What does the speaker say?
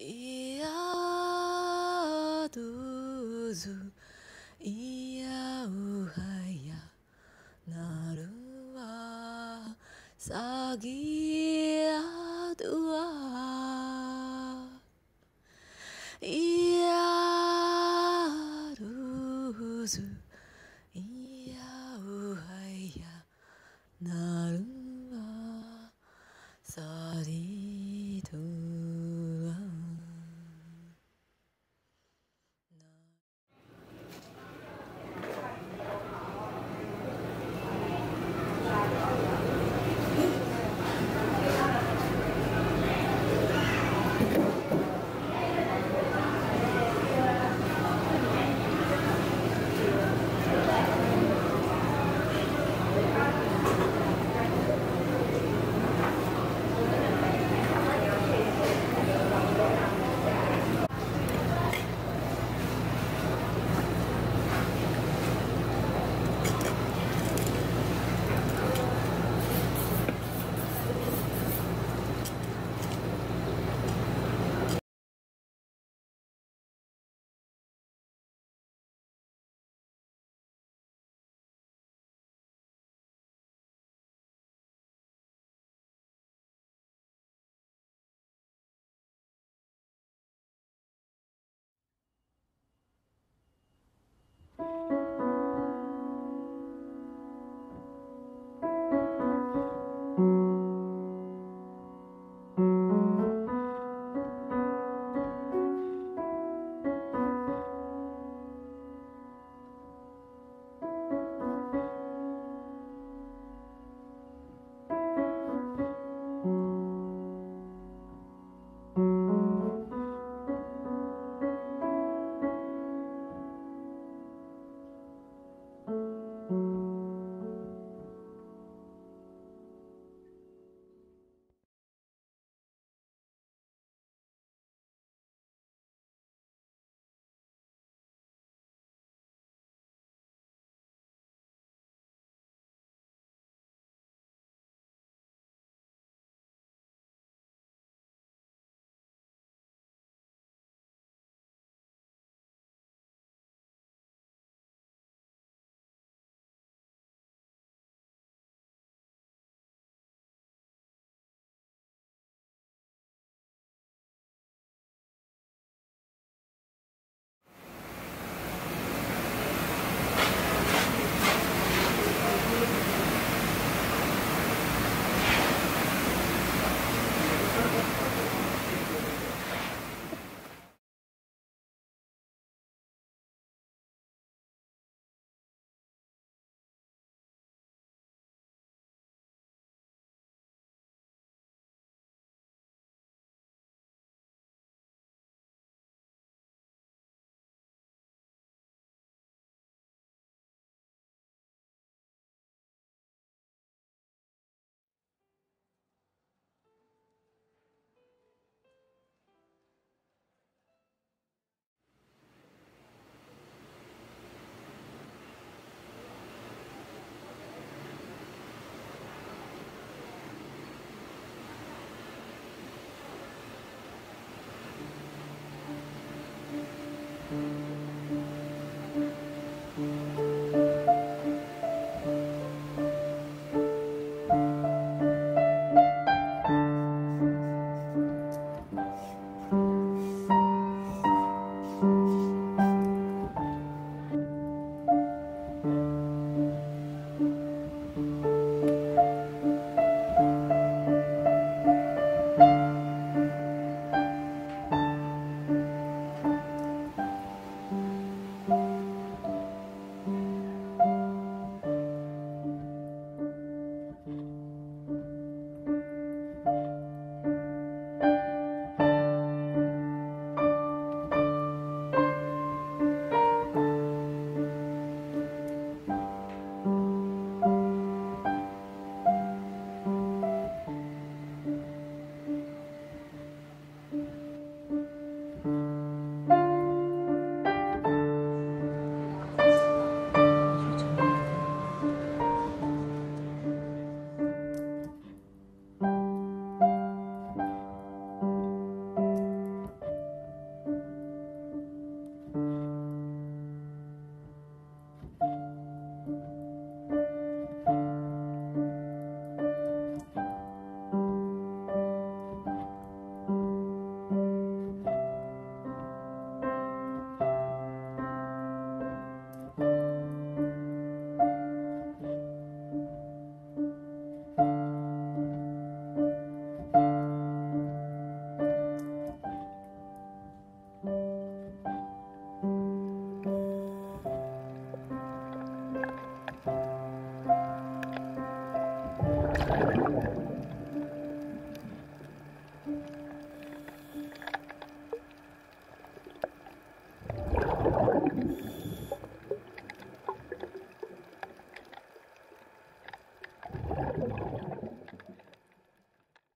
「いやどうぞいやうはやなるわ」「さぎやどは」「いやどうぞ」